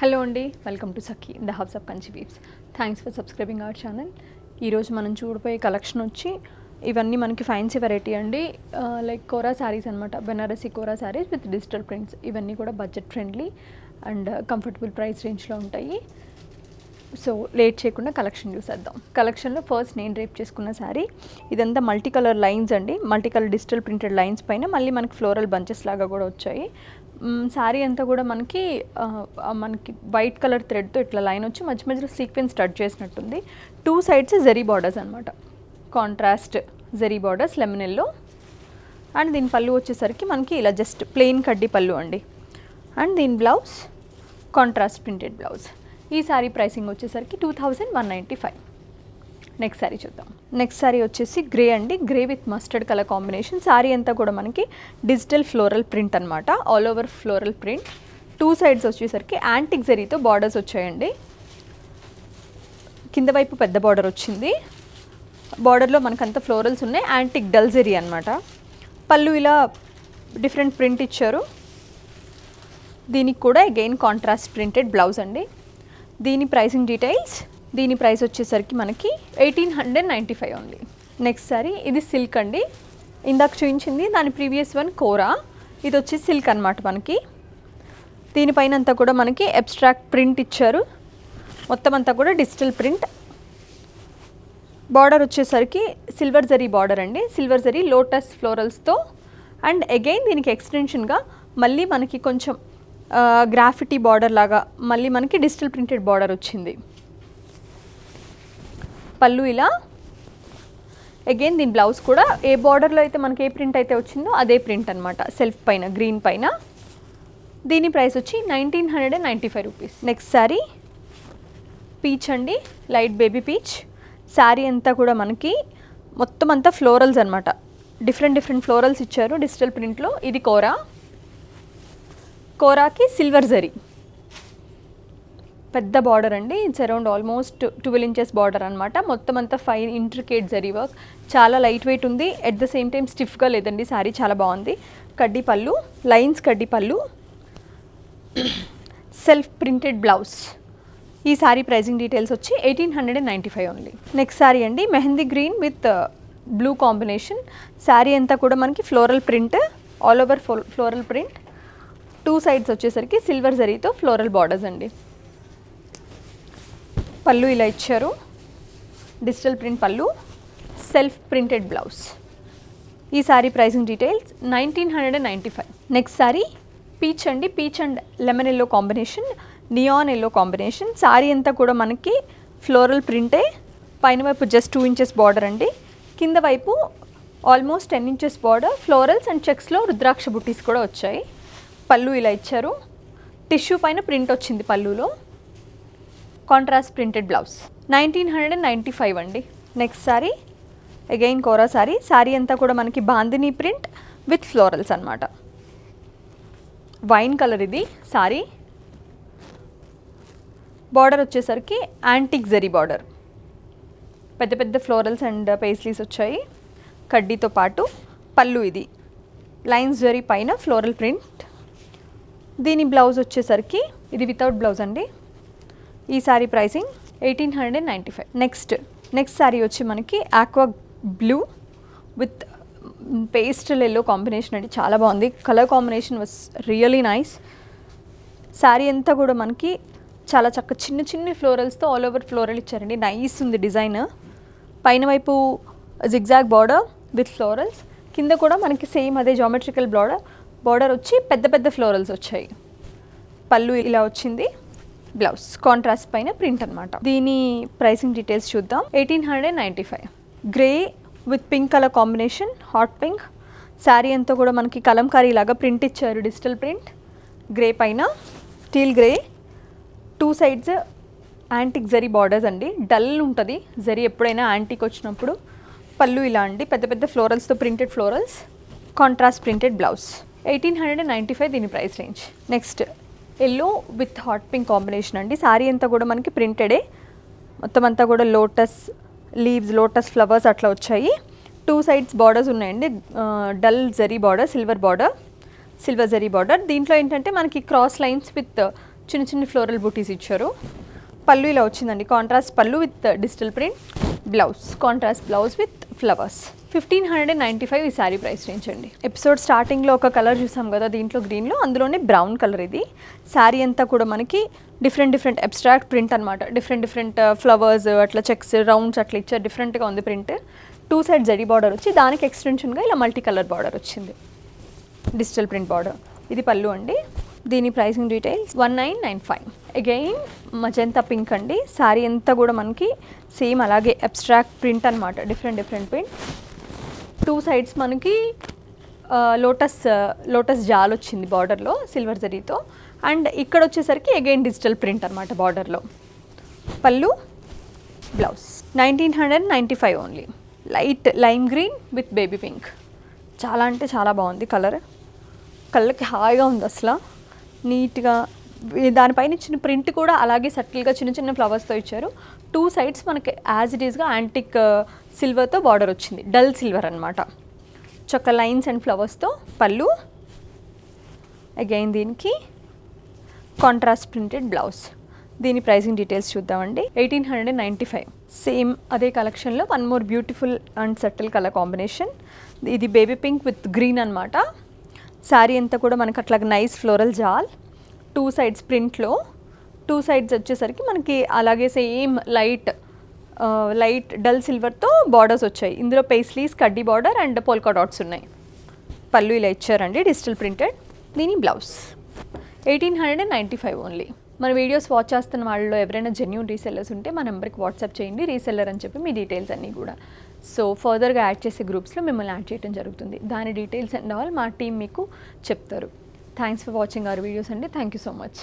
Hello అండి welcome to Sakhi the hubs of Kanchi weaves thanks for subscribing our channel ఈరోజు మనం చూడబోయే collection వచ్చి ఇవన్నీ మనకి ఫ్యాన్సీ వెరైటీ అండి. లైక్ కోరా శారీస్ అనమాట Banarasi kora saris with digital prints ఇవన్నీ కూడా budget friendly and comfortable price రేంజ్లో ఉంటాయి. సో లేట్ చేయకుండా కలెక్షన్ చూసేద్దాం. కలెక్షన్లో ఫస్ట్ నేను రేప్ చేసుకున్న శారీ ఇదంతా మల్టీ కలర్ లైన్స్ అండి. Multi colour digital printed lines పైన మళ్ళీ మనకి ఫ్లోరల్ బంచెస్ లాగా కూడా వచ్చాయి. శారీ అంతా కూడా మనకి మనకి వైట్ కలర్ థ్రెడ్తో ఇట్లా లైన్ వచ్చి మధ్య మధ్యలో సీక్వెన్స్ స్టార్ట్ చేసినట్టుంది. టూ సైడ్స్ జెరీ బార్డర్స్ అనమాట contrast zari borders lemon yellow and దీని పళ్ళు వచ్చేసరికి మనకి ఇలా జస్ట్ ప్లెయిన్ కడ్డీ పళ్ళు అండి. అండ్ దీని బ్లౌజ్ కాంట్రాస్ట్ ప్రింటెడ్ బ్లౌజ్. ఈ శారీ ప్రైసింగ్ వచ్చేసరికి two thousand one ninety five. Next sari చూద్దాం. నెక్స్ట్ సారీ వచ్చేసి గ్రే అండి. Grey with mustard colour combination sari అంతా కూడా మనకి డిజిటల్ ఫ్లోరల్ ప్రింట్ అనమాట all over floral print two sides వచ్చేసరికి యాంటిక్ జరీతో బార్డర్స్ వచ్చాయండి. కింద వైపు పెద్ద బార్డర్ వచ్చింది. బార్డర్లో మనకంతా ఫ్లోరల్స్ ఉన్నాయి. యాంటిక్ డల్ జరీ అనమాట పళ్ళు ఇలా డిఫరెంట్ ప్రింట్ ఇచ్చారు. దీనికి కూడా అగైన్ కాంట్రాస్ట్ ప్రింటెడ్ బ్లౌజ్ అండి. దీని ప్రైసింగ్ డీటెయిల్స్ దీని ప్రైస్ వచ్చేసరికి మనకి ఎయిటీన్ హండ్రెడ్ నైంటీ ఫైవ్ ఉంది నెక్స్ట్ సారీ ఇది సిల్క్ అండి. ఇందాక చూపించింది దాని ప్రీవియస్ వన్ కోరా. ఇది వచ్చి సిల్క్ అనమాట మనకి. దీనిపైన అంతా కూడా మనకి అబ్స్ట్రాక్ట్ ప్రింట్ ఇచ్చారు. మొత్తం అంతా కూడా డిజిటల్ ప్రింట్ బార్డర్ వచ్చేసరికి సిల్వర్ జరీ బార్డర్ అండి. సిల్వర్ జరీ లోటస్ ఫ్లోరల్స్తో అండ్ అగైన్ దీనికి ఎక్స్టెన్షన్గా మళ్ళీ మనకి కొంచెం గ్రాఫిటీ బార్డర్ లాగా మళ్ళీ మనకి డిజిటల్ ప్రింటెడ్ బార్డర్ వచ్చింది. పళ్ళు ఇలా. అగైన్ దీని బ్లౌజ్ కూడా ఏ బార్డర్లో అయితే మనకి ఏ ప్రింట్ అయితే వచ్చిందో అదే ప్రింట్ అనమాట సెల్ఫ్ పైన గ్రీన్ పైన. దీని ప్రైస్ వచ్చి nineteen hundred and ninety five rupees next sari peach అండి. లైట్ బేబీ పీచ్ శారీ అంతా కూడా మనకి మొత్తం అంతా ఫ్లోరల్స్ అనమాట డిఫరెంట్ డిఫరెంట్ ఫ్లోరల్స్ ఇచ్చారు డిజిటల్ ప్రింట్లో ఇది కోరా. కోరాకి సిల్వర్ జరీ పెద్ద బార్డర్ అండి. It's around almost twelve inches border అనమాట మొత్తం అంతా ఫైన్ ఇంట్రికేట్ జరీ వర్క్ చాలా లైట్ వెయిట్ ఉంది. ఎట్ ద సేమ్ టైం స్టిఫ్గా లేదండి. శారీ చాలా బాగుంది. కడ్డీ పళ్ళు లైన్స్ కడ్డీ పళ్ళు. సెల్ఫ్ ప్రింటెడ్ బ్లౌజ్ ఈ సారీ ప్రైజింగ్ డీటెయిల్స్ వచ్చి eighteen hundred and ninety five only next sari అండి mehndi green with blue combination sari అంతా కూడా మనకి floral print all over floral print two sides వచ్చేసరికి సిల్వర్ జరీతో ఫ్లోరల్ బార్డర్స్ అండి. పళ్ళు ఇలా ఇచ్చారు. డిజిటల్ ప్రింట్ పళ్ళు. సెల్ఫ్ ప్రింటెడ్ బ్లౌజ్ ఈ sari pricing details nineteen hundred and ninety five next sari peach అండి. Peach and lemon yellow combination neon yellow combination sari అంతా కూడా మనకి ఫ్లోరల్ ప్రింటే పైన వైపు జస్ట్ టూ ఇంచెస్ బార్డర్ అండి. కింద వైపు almost ten inches border florals and చెక్స్లో రుద్రాక్ష బుట్టీస్ కూడా వచ్చాయి. పళ్ళు ఇలా ఇచ్చారు. టిష్యూ పైన ప్రింట్ వచ్చింది పళ్ళులో. Contrast printed blouse nineteen hundred and. Ninety five అండి నెక్స్ట్ సారీ అగైన్ కోరా సారీ సారీ అంతా కూడా మనకి బాందిని ప్రింట్ విత్ ఫ్లోరల్స్ అనమాట వైన్ కలర్ ఇది సారీ బార్డర్ వచ్చేసరికి యాంటిక్ జరీ బార్డర్ పెద్ద పెద్ద ఫ్లోరల్స్ అండ్ పేస్లీస్ వచ్చాయి. కడ్డీతో పాటు పళ్ళు ఇది. లైన్స్ జరీ పైన ఫ్లోరల్ ప్రింట్ దీని బ్లౌజ్ వచ్చేసరికి ఇది వితౌట్ బ్లౌజ్ అండి. ఈ sari pricing eighteen hundred ninety five. Next next sari వచ్చి మనకి aqua blue with pastel yellow combination అండి. చాలా బాగుంది. Colour combination was really nice sari అంతా కూడా మనకి చాలా చక్క చిన్న చిన్న ఫ్లోరల్స్తో ఆల్ ఓవర్ ఫ్లోరల్ ఇచ్చారండి. నైస్ ఉంది డిజైన్ పైన వైపు జిగ్జాగ్ బార్డర్ విత్ ఫ్లోరల్స్ కింద కూడా మనకి సేమ్ అదే జామెట్రికల్ బార్డర్ బార్డర్ వచ్చి పెద్ద పెద్ద ఫ్లోరల్స్ వచ్చాయి. పళ్ళు ఇలా వచ్చింది. బ్లౌజ్ కాంట్రాస్ట్ పైన ప్రింట్ అనమాట దీని ప్రైసింగ్ డీటెయిల్స్ చూద్దాం. Eighteen hundred ninety five. Grey with pink colour combination hot pink. Sari అంతా కూడా మనకి కలంకారీ లాగా ప్రింట్ ఇచ్చారు డిజిటల్ ప్రింట్. గ్రే పైన steel grey. Two sides antique zari borders అండి. డల్ ఉంటుంది. జరీ ఎప్పుడైనా యాంటిక్ వచ్చినప్పుడు పళ్ళు ఇలా అండి పెద్ద పెద్ద ఫ్లోరల్స్తో printed florals contrast printed blouse eighteen hundred and ninety five దీని price range next yellow with hot pink combination అండి. శారీ అంతా కూడా మనకి ప్రింటెడే. మొత్తం అంతా కూడా లోటస్ లీవ్స్ లోటస్ ఫ్లవర్స్ అట్లా వచ్చాయి. టూ సైడ్స్ బార్డర్స్ ఉన్నాయండి. Dull zari border silver border silver zari border. దీంట్లో ఏంటంటే మనకి క్రాస్ లైన్స్ విత్ చిన్న చిన్న ఫ్లోరల్ బూటీస్ ఇచ్చారు. పళ్ళు ఇలా వచ్చిందండి. కాంట్రాస్ట్ పళ్ళు with digital print blouse. Contrast blouse with flowers. Fifteen hundred and ninety five ఈ శారీ ప్రైస్ రేంజ్ అండి. ఎపిసోడ్ స్టార్టింగ్లో ఒక కలర్ చూసాం కదా దీంట్లో గ్రీన్లో అందులోనే బ్రౌన్ కలర్ ఇది. శారీ అంతా కూడా మనకి డిఫరెంట్ డిఫరెంట్ అబ్స్ట్రాక్ట్ ప్రింట్ అనమాట డిఫరెంట్ డిఫరెంట్ uh, ఫ్లవర్స్ అట్లా చెక్స్ రౌండ్స్ అట్లా ఇచ్చారు. డిఫరెంట్గా ఉంది print. Two side zari border వచ్చి దానికి ఎక్స్టెన్షన్గా ఇలా మల్టీ కలర్ బార్డర్ వచ్చింది. డిజిటల్ ప్రింట్ బార్డర్ ఇది పళ్ళు అండి. దీని pricing details one nine nine five. Again magenta pink అండి. శారీ అంతా కూడా మనకి సేమ్ అలాగే అబ్స్ట్రాక్ట్ ప్రింట్ అనమాట different different print two sides మనకి లోటస్ లోటస్ జాల్ వచ్చింది బార్డర్లో సిల్వర్ జరీతో. అండ్ ఇక్కడ వచ్చేసరికి అగైన్ డిజిటల్ ప్రింట్ అనమాట బార్డర్లో. పళ్ళు blouse. Nineteen hundred ninety five only light lime green with baby pink చాలా అంటే చాలా బాగుంది కలర్ కళ్ళకి హాయిగా ఉంది అసలు. నీట్గా దానిపైన ఇచ్చిన ప్రింట్ కూడా అలాగే సటిల్గా చిన్న చిన్న ఫ్లవర్స్తో ఇచ్చారు. టూ సైడ్స్ మనకి యాజ్ ఇట్ ఈస్గా యాంటిక్ సిల్వర్తో బార్డర్ వచ్చింది. డల్ సిల్వర్ అనమాట చొక్క లైన్స్ అండ్ ఫ్లవర్స్తో పళ్ళు. అగైన్ దీనికి కాంట్రాస్ట్ ప్రింటెడ్ బ్లౌజ్ దీని ప్రైసింగ్ డీటెయిల్స్ చూద్దామండి. Eighteen hundred and ninety five same అదే కలెక్షన్లో one more beautiful and subtle colour combination ఇది బేబీ పింక్ విత్ గ్రీన్ అనమాట శారీ అంతా కూడా మనకి అట్లా nice floral jaal. Two sides ప్రింట్లో టూ సైడ్స్ వచ్చేసరికి మనకి అలాగే సేమ్ లైట్ లైట్ డల్ సిల్వర్తో బార్డర్స్ వచ్చాయి. ఇందులో పేస్లీస్ కడ్డీ బార్డర్ అండ్ పోల్కా డాట్స్ ఉన్నాయి. పళ్ళు ఇలా ఇచ్చారండి డిజిటల్ ప్రింటెడ్ దీని blouse eighteen hundred and ninety five only మన వీడియోస్ వాచ్ చేస్తున్న వాళ్ళలో ఎవరైనా జెన్యున్ రీసెల్లర్స్ ఉంటే మా నెంబర్కి వాట్సాప్ చేయండి రీసెల్లర్ అని చెప్పి మీ డీటెయిల్స్ అన్నీ కూడా. సో ఫర్దర్గా యాడ్ చేసే గ్రూప్స్లో మిమ్మల్ని యాడ్ చేయడం జరుగుతుంది. దాని డీటెయిల్స్ అండ్ ఆల్ మా టీం మీకు చెప్తారు. Thanks for watching our videos అండి. Thank you so much